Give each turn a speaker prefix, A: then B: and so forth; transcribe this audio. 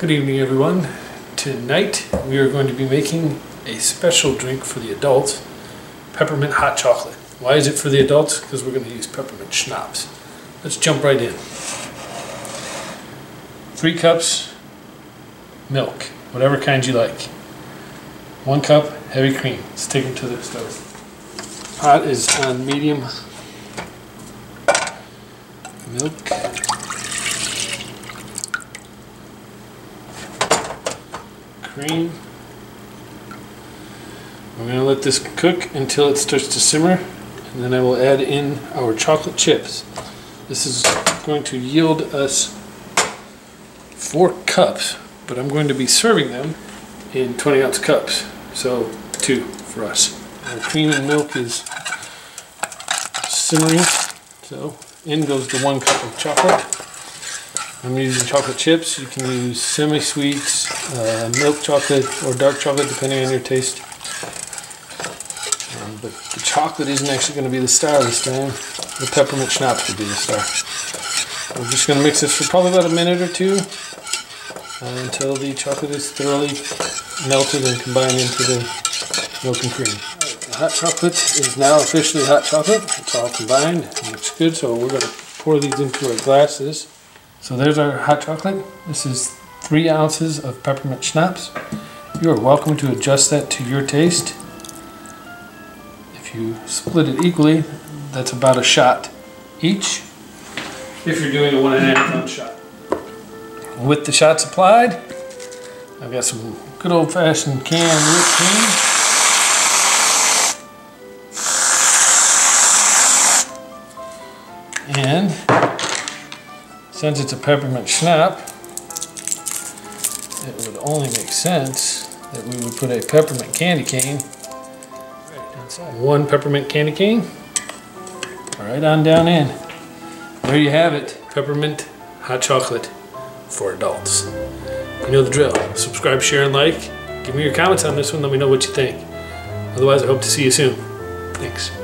A: Good evening everyone. Tonight we are going to be making a special drink for the adults, peppermint hot chocolate. Why is it for the adults? Because we're going to use peppermint schnapps. Let's jump right in. Three cups milk, whatever kind you like. One cup heavy cream. Let's take them to the stove. Pot is on medium. Milk. Cream. We're going to let this cook until it starts to simmer and then I will add in our chocolate chips. This is going to yield us four cups, but I'm going to be serving them in 20 ounce cups. So two for us. Our cream and milk is simmering. So in goes the one cup of chocolate. I'm using chocolate chips. You can use semi-sweets, uh, milk chocolate, or dark chocolate, depending on your taste. Um, but the chocolate isn't actually going to be the star this time. The peppermint schnapps will be the star. We're just going to mix this for probably about a minute or two uh, until the chocolate is thoroughly melted and combined into the milk and cream. the hot chocolate is now officially hot chocolate. It's all combined. Looks good, so we're going to pour these into our glasses. So there's our hot chocolate. This is three ounces of peppermint schnapps. You are welcome to adjust that to your taste. If you split it equally, that's about a shot each. If you're doing a one and a half ounce shot. With the shots applied, I've got some good old fashioned canned whipped cream. And since it's a peppermint schnapps, it would only make sense that we would put a peppermint candy cane one peppermint candy cane right on down in. There you have it, peppermint hot chocolate for adults. You know the drill. Subscribe, share, and like. Give me your comments on this one. Let me know what you think. Otherwise, I hope to see you soon. Thanks.